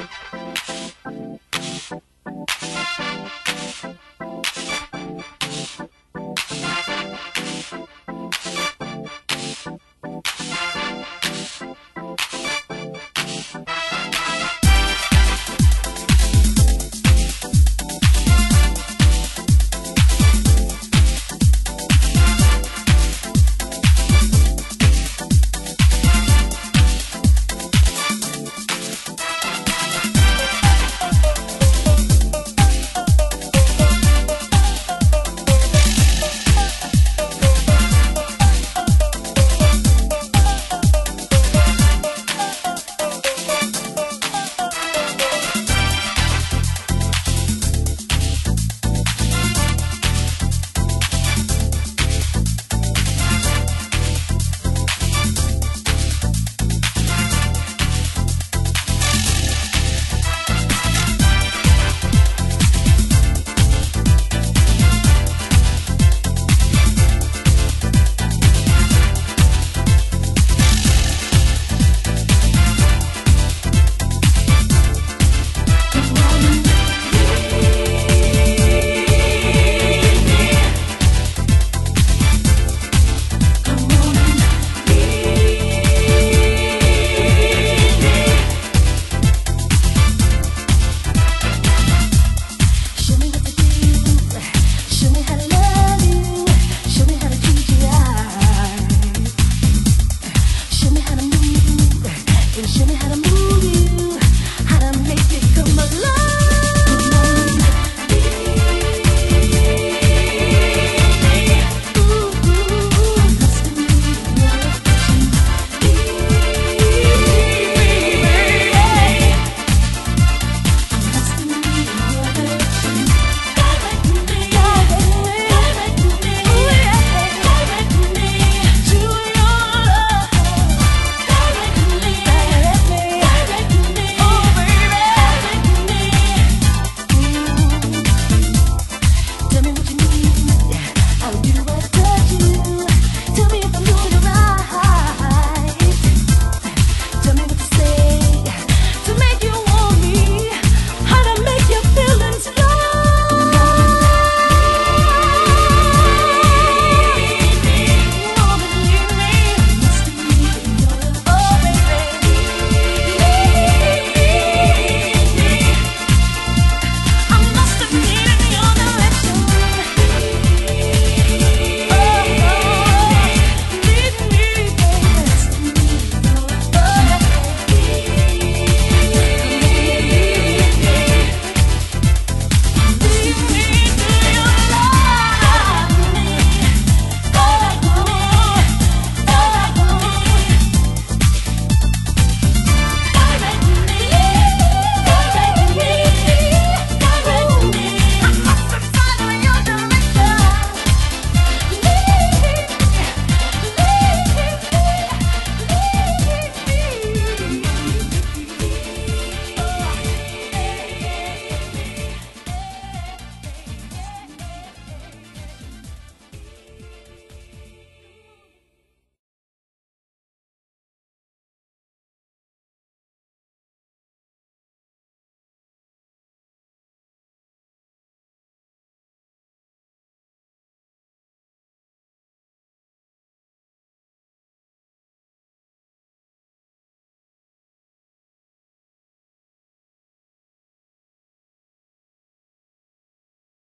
フフフフ。